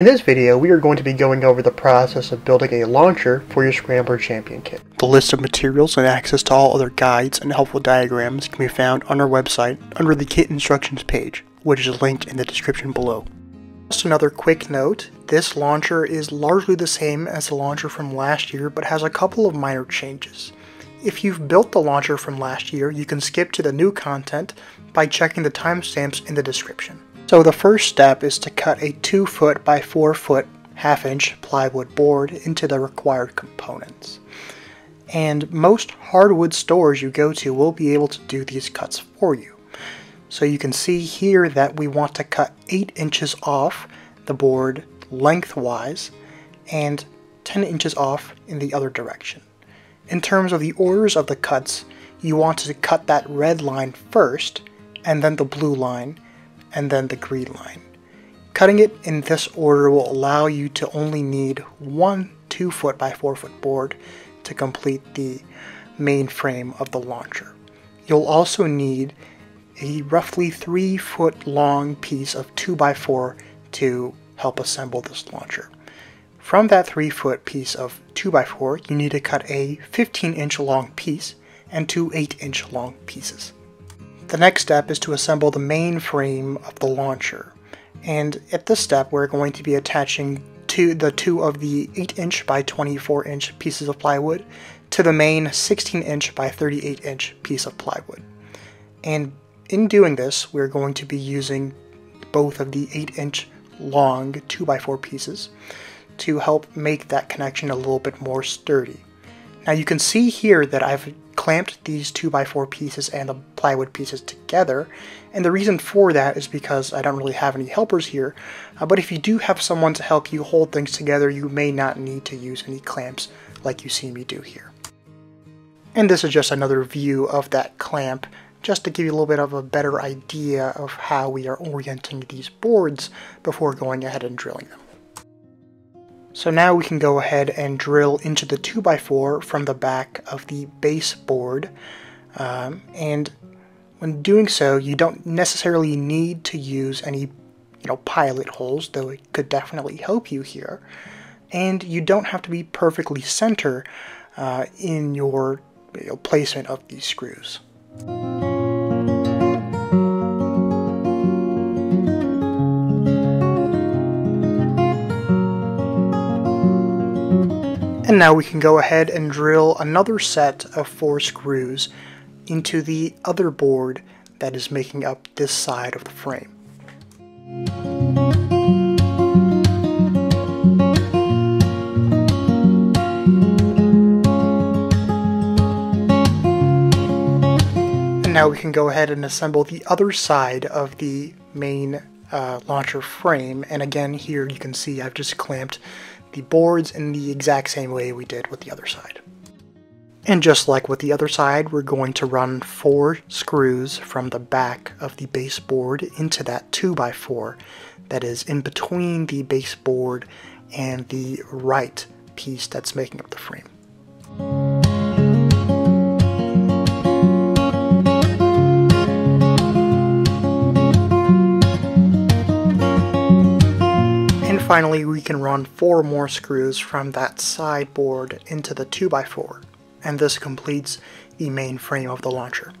In this video, we are going to be going over the process of building a launcher for your Scrambled Champion kit. The list of materials and access to all other guides and helpful diagrams can be found on our website under the kit instructions page, which is linked in the description below. Just another quick note, this launcher is largely the same as the launcher from last year, but has a couple of minor changes. If you've built the launcher from last year, you can skip to the new content by checking the timestamps in the description. So the first step is to cut a 2 foot by 4 foot half inch plywood board into the required components. And most hardwood stores you go to will be able to do these cuts for you. So you can see here that we want to cut 8 inches off the board lengthwise and 10 inches off in the other direction. In terms of the orders of the cuts, you want to cut that red line first and then the blue line and then the green line. Cutting it in this order will allow you to only need one 2 foot by 4 foot board to complete the main frame of the launcher. You'll also need a roughly 3 foot long piece of 2 by 4 to help assemble this launcher. From that 3 foot piece of 2 by 4 you need to cut a 15 inch long piece and two 8 inch long pieces. The next step is to assemble the main frame of the launcher. And at this step, we're going to be attaching the two of the 8 inch by 24 inch pieces of plywood to the main 16 inch by 38 inch piece of plywood. And in doing this, we're going to be using both of the 8 inch long 2x4 pieces to help make that connection a little bit more sturdy. Now you can see here that I've clamped these 2x4 pieces and the plywood pieces together, and the reason for that is because I don't really have any helpers here, uh, but if you do have someone to help you hold things together, you may not need to use any clamps like you see me do here. And this is just another view of that clamp, just to give you a little bit of a better idea of how we are orienting these boards before going ahead and drilling them. So now we can go ahead and drill into the 2x4 from the back of the base board. Um, and when doing so, you don't necessarily need to use any you know, pilot holes, though it could definitely help you here. And you don't have to be perfectly center uh, in your you know, placement of these screws. And now we can go ahead and drill another set of four screws into the other board that is making up this side of the frame. And now we can go ahead and assemble the other side of the main uh, launcher frame and again here you can see I've just clamped the boards in the exact same way we did with the other side. And just like with the other side, we're going to run four screws from the back of the baseboard into that 2x4 that is in between the baseboard and the right piece that's making up the frame. Finally we can run four more screws from that sideboard into the 2x4, and this completes the main frame of the launcher.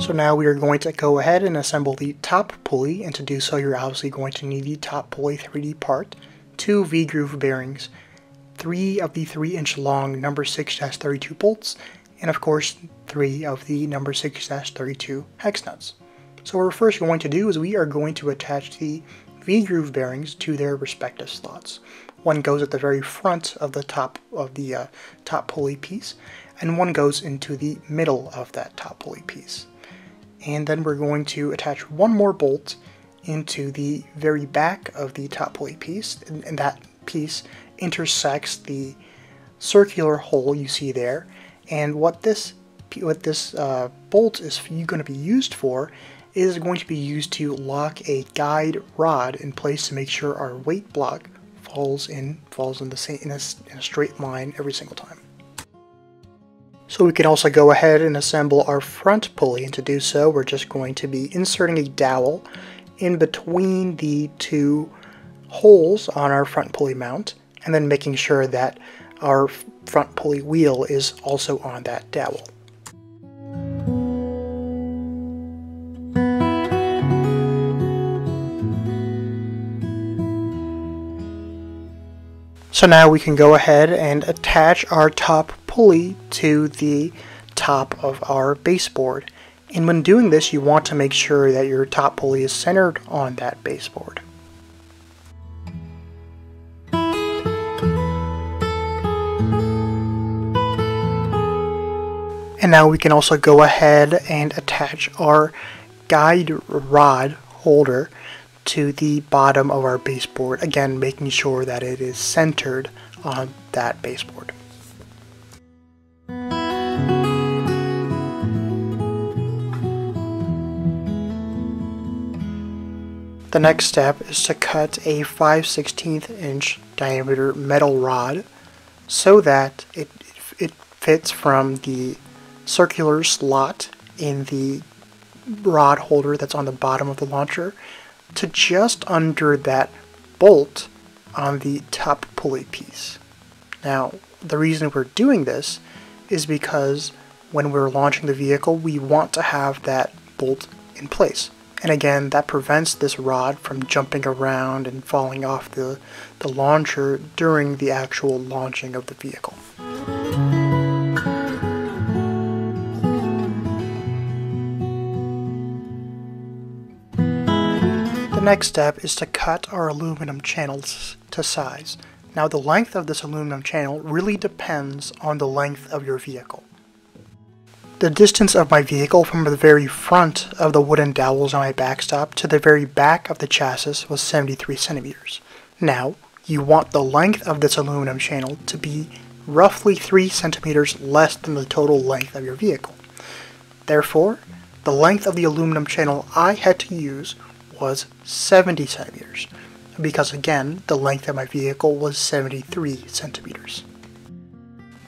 So now we are going to go ahead and assemble the top pulley, and to do so you're obviously going to need the top pulley 3D part, two V-groove bearings, three of the 3 inch long number 6-32 bolts, and of course three of the number 6-32 hex nuts. So what we're first going to do is we are going to attach the V-groove bearings to their respective slots. One goes at the very front of the top of the uh, top pulley piece, and one goes into the middle of that top pulley piece. And then we're going to attach one more bolt into the very back of the top pulley piece, and, and that piece intersects the circular hole you see there, and what this what this uh, bolt is going to be used for is going to be used to lock a guide rod in place to make sure our weight block falls in falls in the same in a, in a straight line every single time. So we can also go ahead and assemble our front pulley and to do so we're just going to be inserting a dowel in between the two holes on our front pulley mount and then making sure that our front pulley wheel is also on that dowel. So now we can go ahead and attach our top pulley to the top of our baseboard. And when doing this, you want to make sure that your top pulley is centered on that baseboard. And now we can also go ahead and attach our guide rod holder to the bottom of our baseboard, again making sure that it is centered on that baseboard. The next step is to cut a 5 16th inch diameter metal rod so that it, it fits from the circular slot in the rod holder that's on the bottom of the launcher to just under that bolt on the top pulley piece. Now, the reason we're doing this is because when we're launching the vehicle, we want to have that bolt in place. And again, that prevents this rod from jumping around and falling off the, the launcher during the actual launching of the vehicle. Next step is to cut our aluminum channels to size. Now the length of this aluminum channel really depends on the length of your vehicle. The distance of my vehicle from the very front of the wooden dowels on my backstop to the very back of the chassis was 73 centimeters. Now, you want the length of this aluminum channel to be roughly 3 centimeters less than the total length of your vehicle. Therefore, the length of the aluminum channel I had to use was 70 centimeters, because again, the length of my vehicle was 73 centimeters.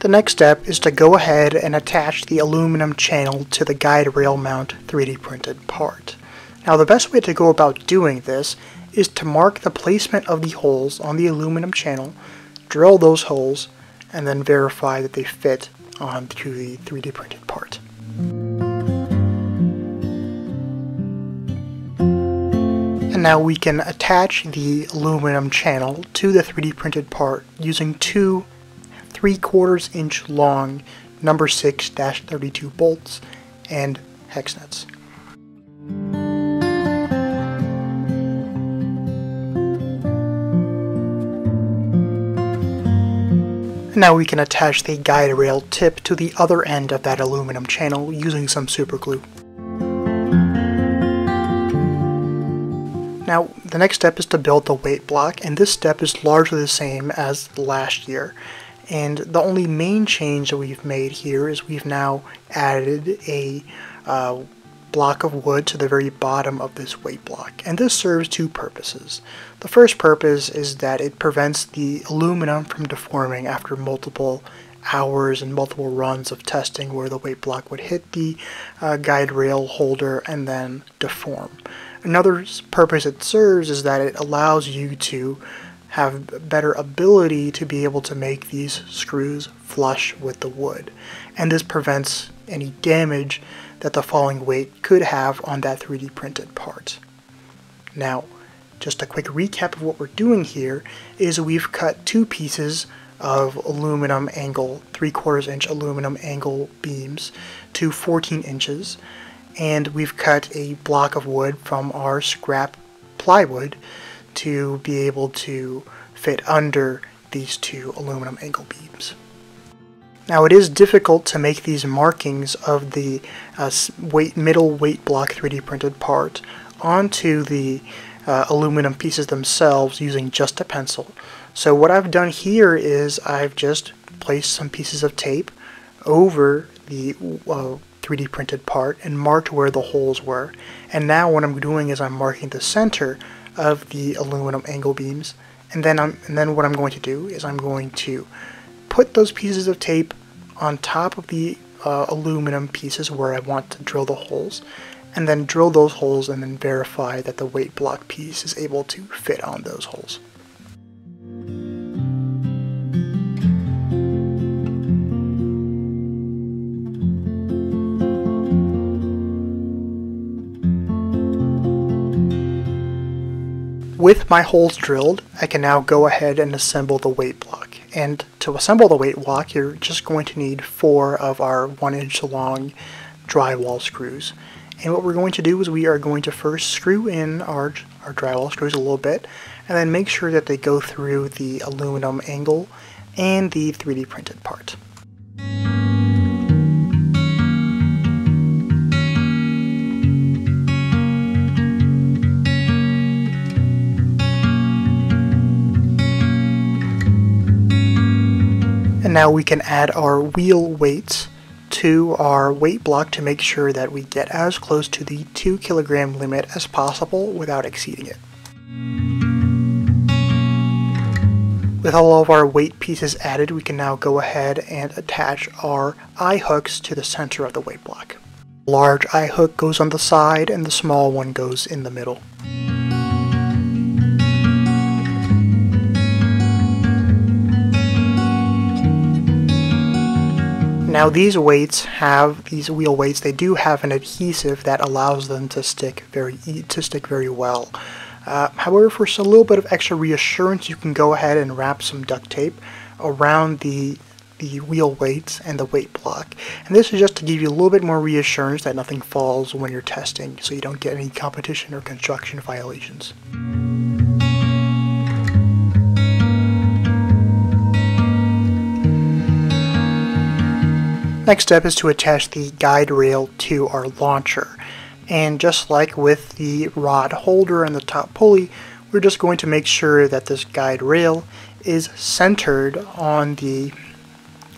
The next step is to go ahead and attach the aluminum channel to the guide rail mount 3D printed part. Now the best way to go about doing this is to mark the placement of the holes on the aluminum channel, drill those holes, and then verify that they fit onto the 3D printed part. Now we can attach the aluminum channel to the 3D printed part using two 3 quarters inch long number 6-32 bolts and hex nuts. Now we can attach the guide rail tip to the other end of that aluminum channel using some super glue. Now, the next step is to build the weight block, and this step is largely the same as last year. And the only main change that we've made here is we've now added a uh, block of wood to the very bottom of this weight block. And this serves two purposes. The first purpose is that it prevents the aluminum from deforming after multiple hours and multiple runs of testing where the weight block would hit the uh, guide rail holder and then deform. Another purpose it serves is that it allows you to have better ability to be able to make these screws flush with the wood. And this prevents any damage that the falling weight could have on that 3D printed part. Now, just a quick recap of what we're doing here is we've cut two pieces of aluminum angle, 3 quarters inch aluminum angle beams to 14 inches and we've cut a block of wood from our scrap plywood to be able to fit under these two aluminum angle beams. Now it is difficult to make these markings of the uh, weight, middle weight block 3D printed part onto the uh, aluminum pieces themselves using just a pencil. So what I've done here is I've just placed some pieces of tape over the uh, 3D printed part and marked where the holes were. And now what I'm doing is I'm marking the center of the aluminum angle beams. And then, I'm, and then what I'm going to do is I'm going to put those pieces of tape on top of the uh, aluminum pieces where I want to drill the holes, and then drill those holes and then verify that the weight block piece is able to fit on those holes. With my holes drilled, I can now go ahead and assemble the weight block. And to assemble the weight block, you're just going to need four of our one inch long drywall screws. And what we're going to do is we are going to first screw in our, our drywall screws a little bit, and then make sure that they go through the aluminum angle and the 3D printed part. Now we can add our wheel weights to our weight block to make sure that we get as close to the 2 kilogram limit as possible without exceeding it. With all of our weight pieces added, we can now go ahead and attach our eye hooks to the center of the weight block. Large eye hook goes on the side and the small one goes in the middle. Now these weights have, these wheel weights, they do have an adhesive that allows them to stick very, to stick very well. Uh, however, for a little bit of extra reassurance, you can go ahead and wrap some duct tape around the the wheel weights and the weight block. And this is just to give you a little bit more reassurance that nothing falls when you're testing, so you don't get any competition or construction violations. Next step is to attach the guide rail to our launcher. And just like with the rod holder and the top pulley, we're just going to make sure that this guide rail is centered on the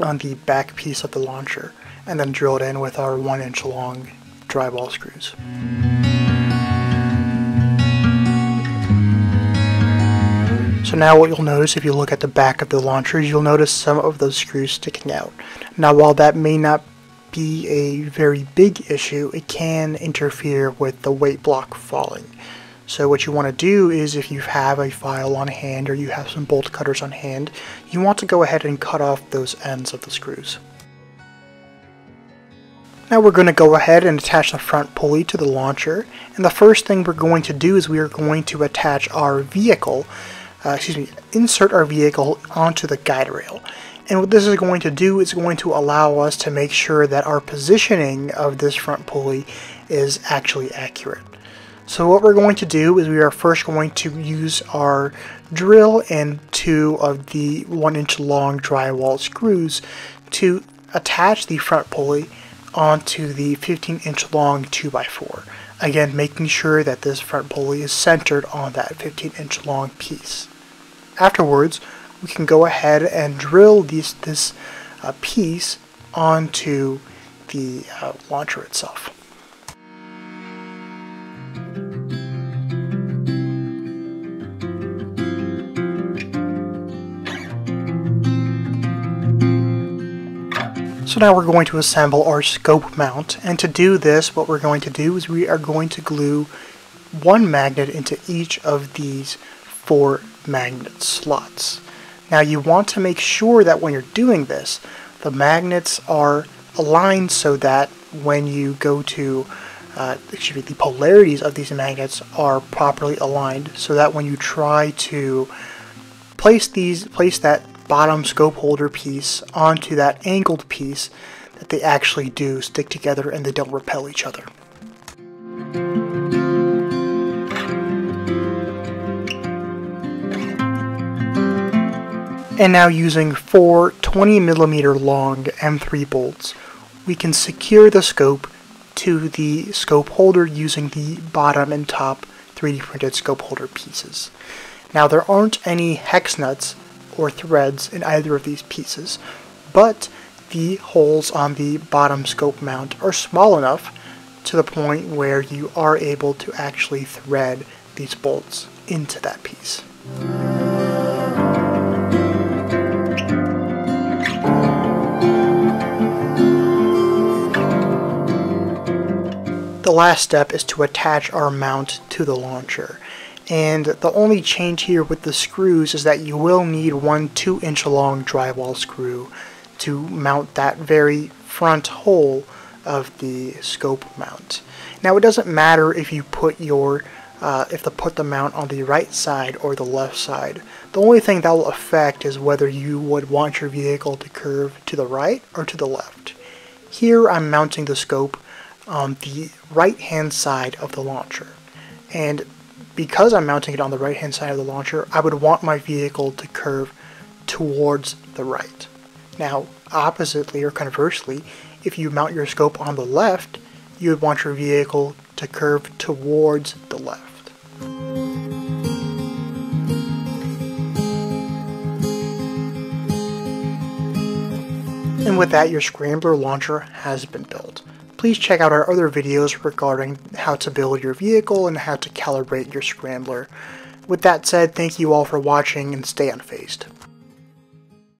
on the back piece of the launcher and then drill it in with our one inch long drywall screws. So now what you'll notice if you look at the back of the launcher you'll notice some of those screws sticking out. Now while that may not be a very big issue, it can interfere with the weight block falling. So what you want to do is if you have a file on hand or you have some bolt cutters on hand, you want to go ahead and cut off those ends of the screws. Now we're going to go ahead and attach the front pulley to the launcher and the first thing we're going to do is we are going to attach our vehicle uh, excuse me, insert our vehicle onto the guide rail. And what this is going to do is going to allow us to make sure that our positioning of this front pulley is actually accurate. So what we're going to do is we are first going to use our drill and two of the one inch long drywall screws to attach the front pulley onto the 15 inch long 2x4. Again, making sure that this front pulley is centered on that 15 inch long piece. Afterwards, we can go ahead and drill these, this uh, piece onto the uh, launcher itself. So now we're going to assemble our scope mount and to do this what we're going to do is we are going to glue one magnet into each of these four magnet slots. Now you want to make sure that when you're doing this the magnets are aligned so that when you go to uh, excuse me, the polarities of these magnets are properly aligned so that when you try to place these place that bottom scope holder piece onto that angled piece that they actually do stick together and they don't repel each other. And now using four 20 millimeter long M3 bolts, we can secure the scope to the scope holder using the bottom and top 3D printed scope holder pieces. Now there aren't any hex nuts or threads in either of these pieces, but the holes on the bottom scope mount are small enough to the point where you are able to actually thread these bolts into that piece. The last step is to attach our mount to the launcher. And the only change here with the screws is that you will need one 2 inch long drywall screw to mount that very front hole of the scope mount. Now it doesn't matter if you put your uh, if to put the mount on the right side or the left side. The only thing that will affect is whether you would want your vehicle to curve to the right or to the left. Here I'm mounting the scope on the right hand side of the launcher and because I'm mounting it on the right hand side of the launcher I would want my vehicle to curve towards the right. Now oppositely or conversely if you mount your scope on the left you would want your vehicle to curve towards the left. And with that, your Scrambler launcher has been built. Please check out our other videos regarding how to build your vehicle and how to calibrate your Scrambler. With that said, thank you all for watching and stay Unphayzed.